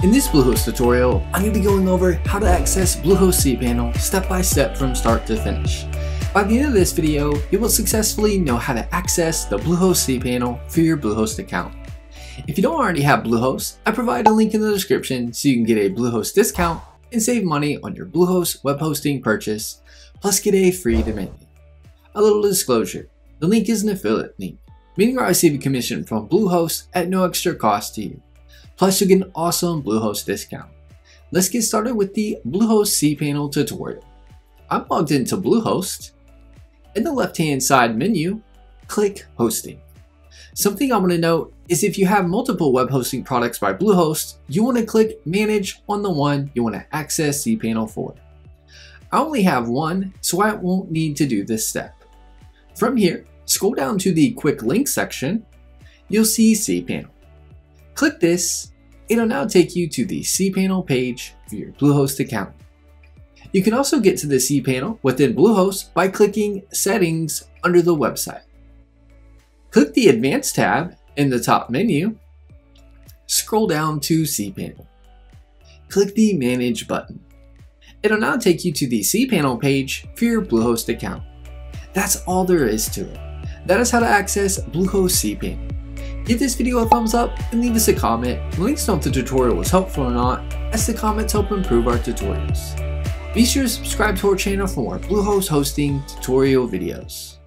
In this Bluehost tutorial, I'm going to be going over how to access Bluehost cPanel step by step from start to finish. By the end of this video, you will successfully know how to access the Bluehost cPanel for your Bluehost account. If you don't already have Bluehost, I provide a link in the description so you can get a Bluehost discount and save money on your Bluehost web hosting purchase, plus get a free domain. A little disclosure, the link is an affiliate link, meaning I receive a commission from Bluehost at no extra cost to you. Plus, you get an awesome Bluehost discount. Let's get started with the Bluehost cPanel tutorial. I'm logged into Bluehost. In the left-hand side menu, click Hosting. Something I'm going to note is if you have multiple web hosting products by Bluehost, you want to click Manage on the one you want to access cPanel for. I only have one, so I won't need to do this step. From here, scroll down to the Quick Links section, you'll see cPanel. Click this, it'll now take you to the cPanel page for your Bluehost account. You can also get to the cPanel within Bluehost by clicking Settings under the website. Click the Advanced tab in the top menu, scroll down to cPanel. Click the Manage button. It'll now take you to the cPanel page for your Bluehost account. That's all there is to it. That is how to access Bluehost cPanel. Give this video a thumbs up and leave us a comment. Links know if the tutorial was helpful or not, as the comments help improve our tutorials. Be sure to subscribe to our channel for more Bluehost hosting tutorial videos.